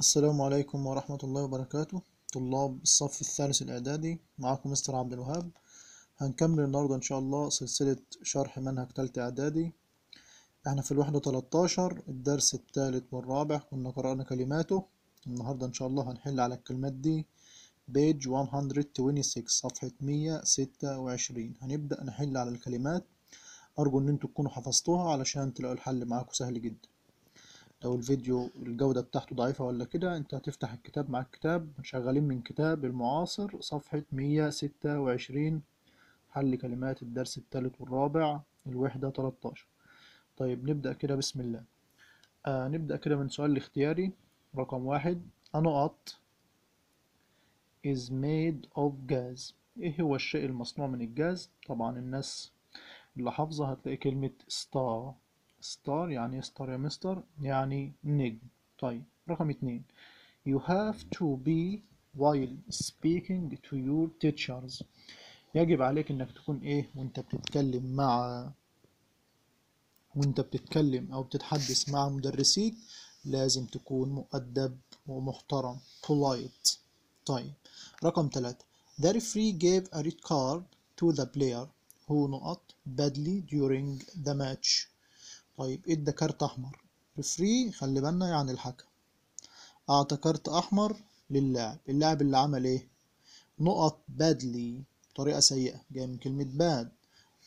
السلام عليكم ورحمة الله وبركاته. طلاب الصف الثالث الإعدادي معكم مستر عبد الوهاب. هنكمل النهاردة إن شاء الله سلسلة شرح منهج تالتة إعدادي. إحنا في الوحدة 13 الدرس الثالث والرابع كنا قرأنا كلماته. النهاردة إن شاء الله هنحل على الكلمات دي. بيج 126 صفحة 126 هنبدأ نحل على الكلمات. أرجو إن أنتوا تكونوا حفظتوها علشان تلاقوا الحل معاكم سهل جدا. لو الفيديو الجودة بتاعته ضعيفة ولا كده أنت هتفتح الكتاب مع الكتاب شغالين من كتاب المعاصر صفحة 126 حل كلمات الدرس الثالث والرابع الوحدة 13 طيب نبدأ كده بسم الله. آه نبدأ كده من سؤال الاختياري رقم واحد نقط is made of gas. إيه هو الشيء المصنوع من الجاز طبعا الناس اللي حافظة هتلاقي كلمة star. ستار يعني ستار يا مستر يعني نجم طيب رقم اتنين you have to be while speaking to your teachers. يجب عليك إنك تكون إيه وأنت بتتكلم مع وأنت بتتكلم أو بتتحدث مع مدرسيك لازم تكون مؤدب ومحترم polite. طيب رقم ثلاثة. The referee gave a red card to the player. who نقط badly during the match. طيب ادى كارت أحمر؟ Referee خلي بالنا يعني الحكم. أعطى كارت أحمر للاعب. اللاعب اللي عمل إيه؟ نقط badly بطريقة سيئة. جاي من كلمة bad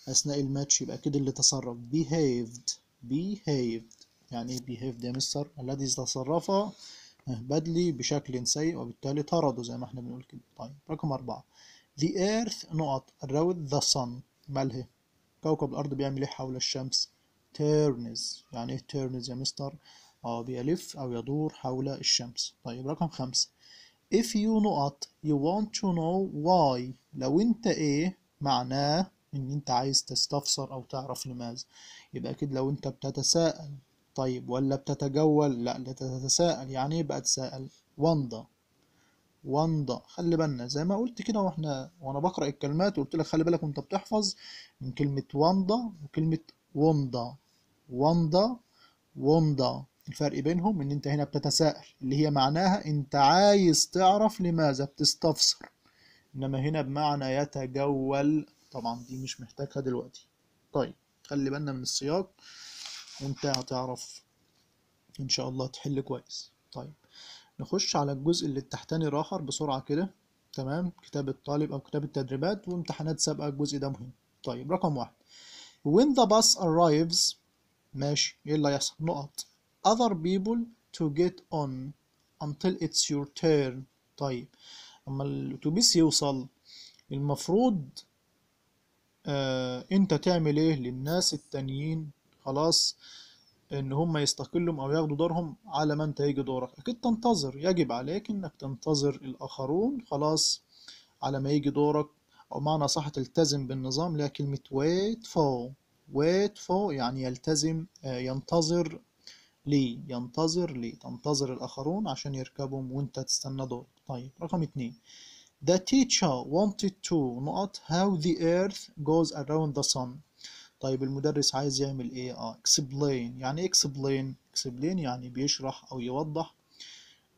أثناء الماتش يبقى كده اللي تصرف. Behaved. Behaved. يعني إيه behaved يا مستر الذي تصرف badly بشكل سيء وبالتالي طرده زي ما إحنا بنقول كده. طيب رقم أربعة. The earth نقط. around the sun. مالها كوكب الأرض بيعمل إيه حول الشمس؟ Turns. يعني إيه turns يا مستر؟ آه بيلف أو يدور حول الشمس. طيب رقم خمسة. If you نقط you want to know why. لو أنت إيه معناه إن أنت عايز تستفسر أو تعرف لماذا. يبقى أكيد لو أنت بتتساءل. طيب ولا بتتجول؟ لا لا تتساءل. يعني إيه بقى تساءل؟ wonder. wonder. خلي بالنا زي ما قلت كده وإحنا وأنا بقرأ الكلمات وقلت لك خلي بالك وأنت بتحفظ من كلمة wonder وكلمة wonder. Wonder wonder الفرق بينهم إن أنت هنا بتتساءل اللي هي معناها أنت عايز تعرف لماذا بتستفسر. إنما هنا بمعنى يتجول. طبعا دي مش محتاجها دلوقتي. طيب خلي بالنا من السياق. وانت هتعرف إن شاء الله تحل كويس. طيب نخش على الجزء اللي التحتاني الآخر بسرعة كده. تمام؟ كتاب الطالب أو كتاب التدريبات وامتحانات سابقة الجزء ده مهم. طيب رقم واحد. When the bus arrives ماشي إيه اللي هيحصل نقط. Other people to get on until it's your turn. طيب. أما الاتوبيس يوصل. المفروض آه أنت تعمل إيه؟ للناس التانيين. خلاص. إن هم يستقلوا أو ياخدوا دورهم على ما انت يجي دورك. أكيد تنتظر. يجب عليك إنك تنتظر الآخرون. خلاص. على ما يجي دورك. أو معنى صح تلتزم بالنظام اللي كلمة wait for. Wait for يعني يلتزم ينتظر لي ينتظر لي تنتظر الآخرون عشان يركبوا وانت تستنى دور طيب رقم اتنين. The teacher wanted to نقط how the earth goes around the sun. طيب المدرس عايز يعمل إيه؟ آه explain. يعني إيه explain explain يعني بيشرح أو يوضح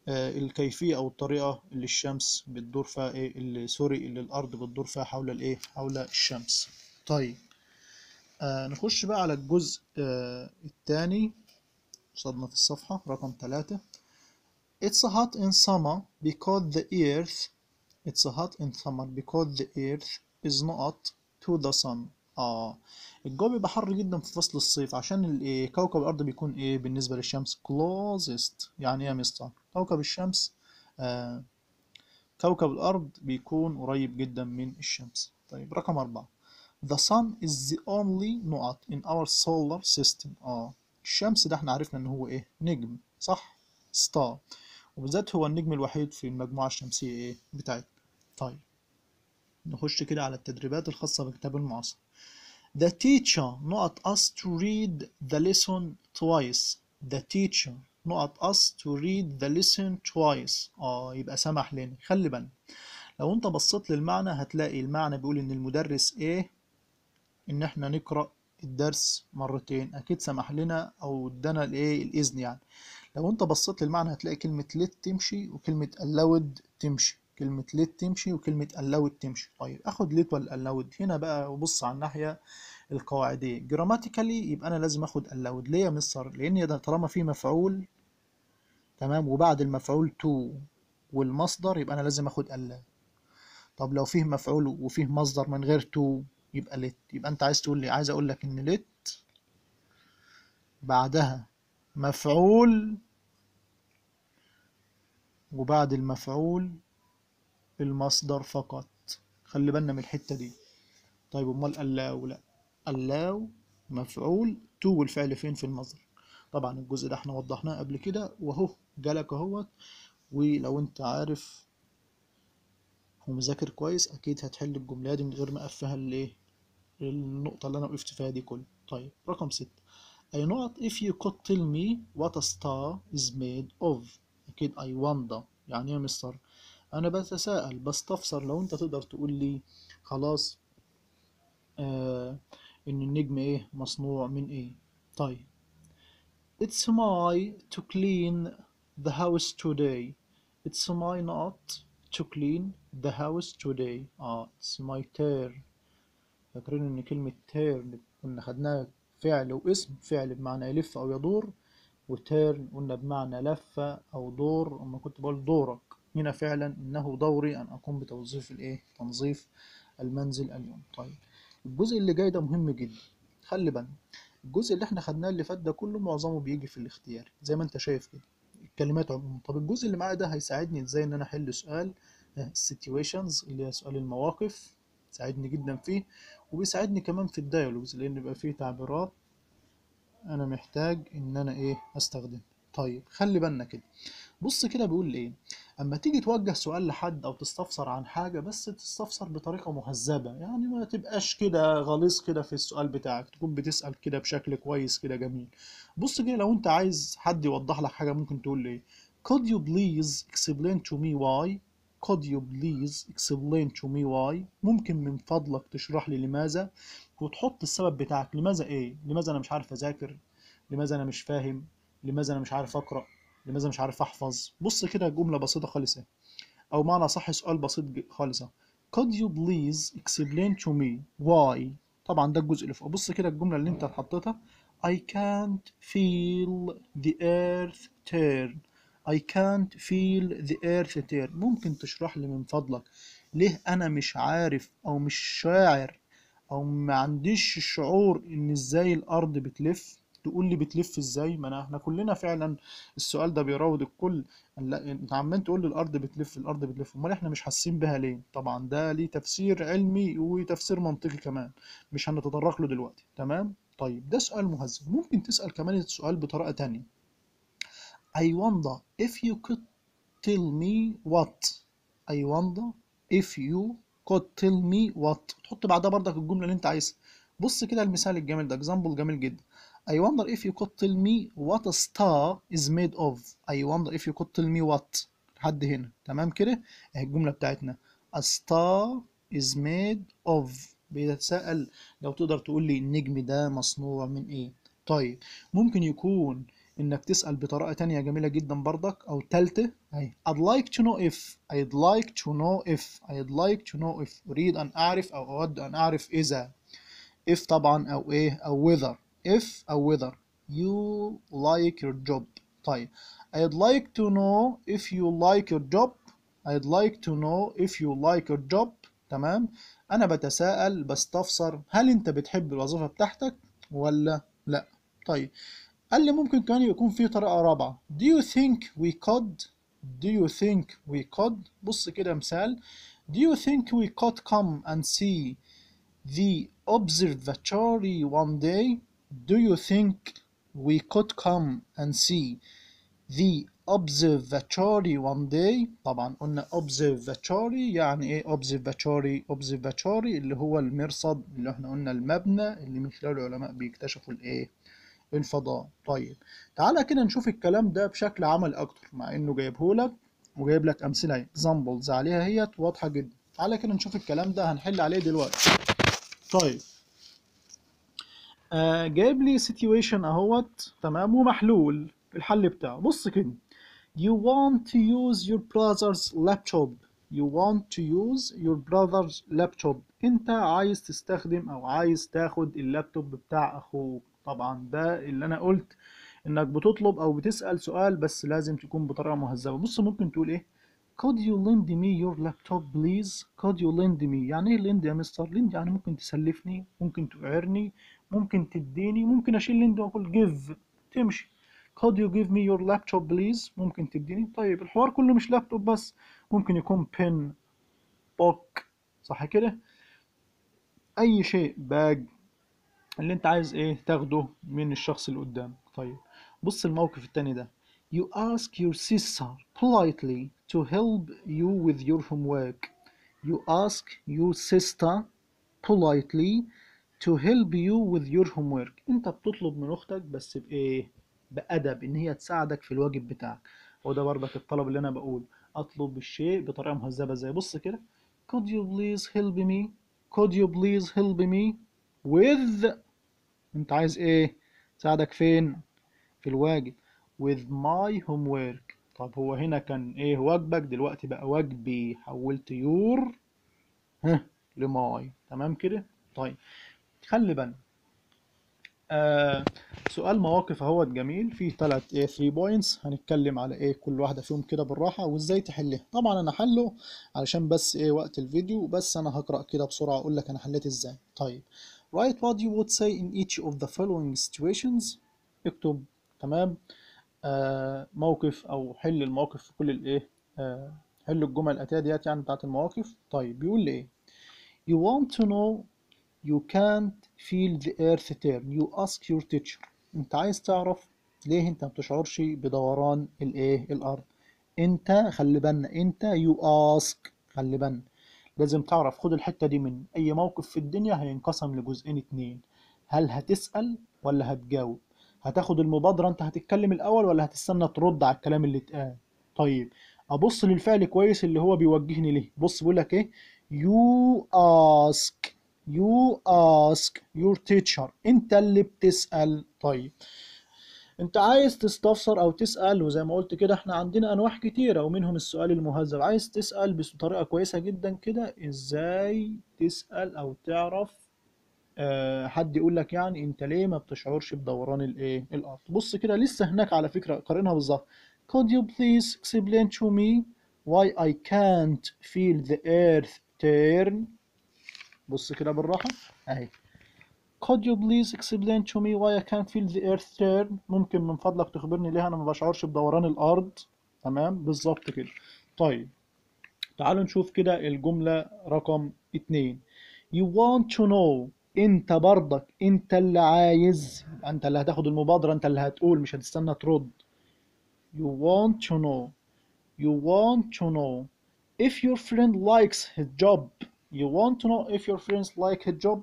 آه الكيفية أو الطريقة اللي الشمس بتدور فيها إيه اللي سوري اللي الأرض بتدور فيها حول الإيه؟ حول الشمس. طيب. آه نخش بقى على الجزء آه الثاني. قصادنا في الصفحة رقم ثلاثة. It's hot in summer because the earth It's hot in summer because the earth is not to the sun. آه. الجو بيبقى حر جدا في فصل الصيف عشان الايه كوكب الأرض بيكون إيه بالنسبة للشمس closest. يعني إيه يا مستر؟ كوكب الشمس آه كوكب الأرض بيكون قريب جدا من الشمس. طيب رقم أربعة. The sun is the only نقط in our solar system. آه. الشمس ده إحنا عرفنا إن هو إيه؟ نجم صح؟ ستار وبالذات هو النجم الوحيد في المجموعة الشمسية إيه؟ بتاعتنا. طيب. نخش كده على التدريبات الخاصة بكتاب المعاصر. The teacher نقط us to read the lesson twice. The teacher نقط us to read the lesson twice. آه يبقى سمح لنا. خلي بالنا. لو أنت بصيت للمعنى هتلاقي المعنى بيقول إن المدرس إيه؟ إن إحنا نقرأ الدرس مرتين. أكيد سمح لنا أو ادانا الإيه الإذن يعني. لو أنت بصيت للمعنى هتلاقي كلمة let تمشي وكلمة allowed تمشي. كلمة let تمشي وكلمة allowed تمشي. طيب آخد let ولا allowed هنا بقى وبص على الناحية القواعدية. جراماتيكالي يبقى أنا لازم آخد allowed. ليه يا مستر؟ لأن ده طالما في مفعول تمام؟ وبعد المفعول to والمصدر يبقى أنا لازم آخد allowed. طب لو فيه مفعول وفيه مصدر من غير to يبقى let يبقى انت عايز تقول لي عايز أقول لك إن let بعدها مفعول وبعد المفعول المصدر فقط. خلي بالنا من الحتة دي. طيب أمال allow لأ؟ allow مفعول تو والفعل فين في المصدر؟ طبعا الجزء ده إحنا وضحناه قبل كده وهو جالك أهوت ولو أنت عارف ومذاكر كويس أكيد هتحل الجملة دي من غير ما اقفها الايه النقطة اللي أنا وقفت فيها دي كلها طيب رقم ستة. I not if you could tell me what a star is made of. أكيد I wonder. يعني إيه يا مستر؟ أنا بتساءل بستفسر لو أنت تقدر تقول لي خلاص آه إن النجم إيه؟ مصنوع من إيه؟ طيب. It's my to clean the house today. It's my not to clean the house today. آه It's my turn فاكرين إن كلمة turn كنا خدناها فعل واسم فعل بمعنى يلف أو يدور وتيرن قلنا بمعنى لفة أو دور أما كنت بقول دورك. هنا فعلا إنه دوري أن أقوم بتوظيف الإيه؟ تنظيف المنزل اليوم. طيب الجزء اللي جاي ده مهم جدا. خلي بالنا الجزء اللي إحنا خدناه اللي فات ده كله معظمه بيجي في الاختيار زي ما أنت شايف كده. الكلمات عموما. طب الجزء اللي معايا ده هيساعدني إزاي إن أنا أحل سؤال؟ ال situations اللي هي سؤال المواقف. ساعدني جدا فيه وبيساعدني كمان في ال dialogues لأن بيبقى فيه تعبيرات أنا محتاج إن أنا إيه أستخدم. طيب خلي بالنا كده. بص كده بيقول إيه؟ أما تيجي توجه سؤال لحد أو تستفسر عن حاجة بس تستفسر بطريقة مهذبة. يعني ما تبقاش كده غليظ كده في السؤال بتاعك تكون بتسأل كده بشكل كويس كده جميل. بص كده لو أنت عايز حد يوضح لك حاجة ممكن تقول إيه؟ Could you please explain to me why could you please explain to me why. ممكن من فضلك تشرح لي لماذا؟ وتحط السبب بتاعك. لماذا إيه؟ لماذا أنا مش عارف أذاكر؟ لماذا أنا مش فاهم؟ لماذا أنا مش عارف أقرأ؟ لماذا مش عارف أحفظ؟ بص كده جملة بسيطة خالص أو معنى صح سؤال بسيط خالص could you please explain to me why? طبعا ده الجزء اللي فوق. بص كده الجملة اللي أنت حطيتها. I can't feel the earth turn. I can't feel the earth turn ممكن تشرح لي من فضلك؟ ليه أنا مش عارف أو مش شاعر أو ما عنديش الشعور إن إزاي الأرض بتلف؟ تقول لي بتلف إزاي؟ ما أنا إحنا كلنا فعلا السؤال ده بيراود الكل. أنت عمال تقول لي الأرض بتلف الأرض بتلف. أمال إحنا مش حاسين بها ليه؟ طبعا ده ليه تفسير علمي وتفسير منطقي كمان. مش هنتطرق له دلوقتي. تمام؟ طيب ده سؤال مهذب. ممكن تسأل كمان السؤال بطريقة تانية. I wonder if you could tell me what I wonder if you could tell me what تحط بعدها برضك الجملة اللي انت عايزها بص كده المثال الجميل ده example جميل جدا I wonder if you could tell me what a star is made of I wonder if you could tell me what لحد هنا تمام كده اهي الجملة بتاعتنا a star is made of بيتساءل لو تقدر تقول لي النجم ده مصنوع من إيه طيب ممكن يكون انك تسأل بطريقة تانية جميلة جدا برضك أو تالتة اهي I'd like to know if I'd like to know if I'd like to know if اريد ان اعرف أو اود ان اعرف اذا if طبعا أو إيه أو whether if أو whether you like your job طيب I'd like to know if you like your job I'd like to know if you like your job تمام أنا بتساءل بستفسر هل انت بتحب الوظيفة بتاعتك ولا لا طيب قال لي ممكن كمان يكون في طريقة رابعة do you think we could do you think we could بص كده مثال do you think we could come and see the observatory one day do you think we could come and see the observatory one day طبعا قلنا observatory يعني إيه observatory observatory اللي هو المرصد اللي إحنا قلنا المبنى اللي من خلاله العلماء بيكتشفوا الايه الفضاء. طيب تعالى كده نشوف الكلام ده بشكل عملي أكتر مع إنه جايبه لك وجايب لك أمثلة examples عليها هي واضحة جدا. تعالى كده نشوف الكلام ده هنحل عليه دلوقتي. طيب. آه جايب لي situation أهوت تمام ومحلول الحل بتاعه. بص كده. You want to use your brother's laptop. You want to use your brother's laptop. انت عايز تستخدم أو عايز تاخد اللابتوب بتاع أخوك. طبعا. ده اللي أنا قلت إنك بتطلب أو بتسأل سؤال بس لازم تكون بطريقة مهذبة. بص ممكن تقول إيه؟ Could you lend me your laptop please? Could you lend me يعني إيه lend يا مستر؟ Lend يعني ممكن تسلفني ممكن تعيرني ممكن تديني ممكن أشيل lend وأقول give تمشي. Could you give me your laptop please? ممكن تديني. طيب الحوار كله مش لابتوب بس ممكن يكون pen book صح كده؟ أي شيء باج اللي انت عايز إيه تاخده من الشخص اللي قدامك. طيب بص الموقف التاني ده. You ask your sister politely to help you with your homework. You ask your sister politely to help you with your homework. انت بتطلب من أختك بس بإيه؟ بأدب إن هي تساعدك في الواجب بتاعك. وده برضك الطلب اللي أنا بقول أطلب الشيء بطريقة مهذبة زي بص كده. Could you please help me? Could you please help me with انت عايز إيه؟ تساعدك فين؟ في الواجب. With my homework. طب هو هنا كان إيه واجبك؟ دلوقتي بقى واجبي. حولت your ها ل my تمام كده؟ طيب. خلي بالك. آه سؤال مواقف اهوت جميل. فيه تلات إيه 3 بوينتس هنتكلم على إيه كل واحدة فيهم كده بالراحة وازاي تحلها. طبعا أنا حله علشان بس إيه وقت الفيديو بس أنا هقرأ كده بسرعة أقول لك أنا حليت إزاي. طيب. Write what you would say in each of the following situations? اكتب تمام؟ آه موقف أو حل الموقف في كل الإيه؟ آه حل الجمل الأتية ديت يعني بتاعت المواقف. طيب بيقول لي إيه؟ You want to know you can't feel the earth turn. You ask your teacher. أنت عايز تعرف ليه أنت ما بتشعرش بدوران الإيه؟ الأرض. أنت خلي بالنا أنت you ask خلي بالنا. لازم تعرف خد الحتة دي من أي موقف في الدنيا هينقسم لجزئين اتنين. هل هتسأل ولا هتجاوب؟ هتاخد المبادرة أنت هتتكلم الأول ولا هتستنى ترد على الكلام اللي اتقال؟ طيب أبص للفعل كويس اللي هو بيوجهني ليه. بص بيقول لك إيه؟ You ask you ask your teacher. أنت اللي بتسأل. طيب انت عايز تستفسر أو تسأل وزي ما قلت كده إحنا عندنا انواع كتيرة ومنهم السؤال المهذب. عايز تسأل بطريقة كويسة جدا كده إزاي تسأل أو تعرف آه حد يقول لك يعني انت ليه ما بتشعرش بدوران الايه الأرض. بص كده لسه هناك على فكرة قارنها بالظبط. Could you please explain to me why I can't feel the earth turn بص كده بالراحة. اهي. Could you please explain to me why I can't feel the earth turn ممكن من فضلك تخبرني ليه أنا ما بشعرش بدوران الأرض تمام بالظبط كده طيب تعالوا نشوف كده الجملة رقم اتنين you want to know انت برضك انت اللي عايز انت اللي هتاخد المبادرة انت اللي هتقول مش هتستنى ترد you want to know you want to know if your friend likes his job you want to know if your friends like his job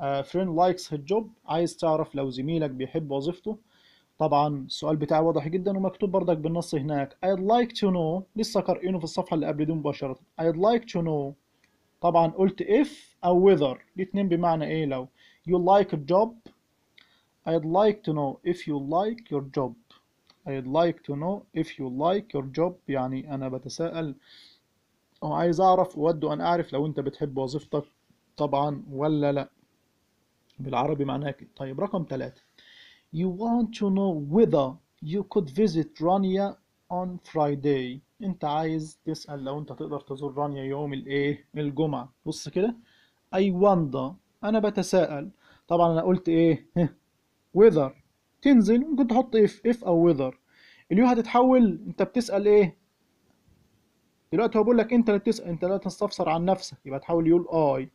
friend likes his job. عايز تعرف لو زميلك بيحب وظيفته. طبعا السؤال بتاعي واضح جدا ومكتوب بردك بالنص هناك. I'd like to know لسه قارئينه في الصفحة اللي قبل دي مباشرة. I'd like to know. طبعا قلت if أو whether. الاتنين بمعنى إيه لو؟ You like a job. I'd like to know if you like your job. I'd like to know if you like your job. يعني أنا بتساءل. أو عايز أعرف أود أن أعرف لو أنت بتحب وظيفتك طبعا ولا لأ. بالعربي معناها كده. طيب رقم ثلاثة You want to know whether you could visit Rania on Friday. انت عايز تسأل لو انت تقدر تزور رانيا يوم الايه؟ الجمعة. بص كده. I wonder. أنا بتساءل. طبعا أنا قلت إيه؟ Whether. تنزل. ممكن تحط if. if أو whether. اليو هتتحول أنت بتسأل إيه؟ دلوقتي هو بيقول لك أنت اللي بتسأل. أنت لا تستفسر عن نفسك. يبقى تحول يقول I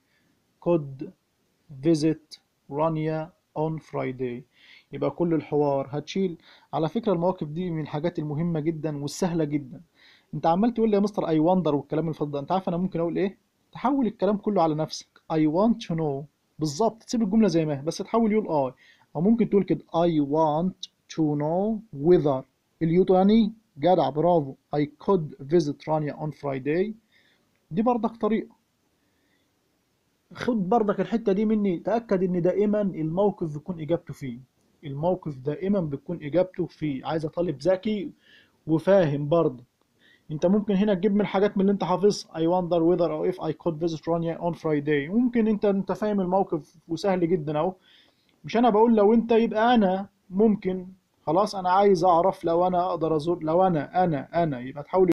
could visit رانيا on Friday. يبقى كل الحوار. هتشيل على فكرة المواقف دي من الحاجات المهمة جدا والسهلة جدا. انت عمال تقول لي يا مستر I wonder والكلام الفضل ده انت عارف أنا ممكن أقول إيه؟ تحول الكلام كله على نفسك. I want to know. بالظبط. تسيب الجملة زي ما هي. بس تحول يقول I. أو ممكن تقول كده. I want to know whether اليو يعني جدع. برافو. I could visit Rania on Friday. دي برضك طريقة. خد برضك الحتة دي مني. تأكد إن دائما الموقف يكون إجابته فيه. الموقف دائما بتكون إجابته فيه. عايزه طالب ذكي وفاهم برضه أنت ممكن هنا تجيب من حاجات من اللي أنت حافظها. I wonder whether or if I could visit Rania on Friday. ممكن أنت أنت فاهم الموقف وسهل جدا أهو. مش أنا بقول لو أنت يبقى أنا ممكن. خلاص أنا عايز أعرف لو أنا أقدر أزور لو أنا أنا أنا. يبقى تحول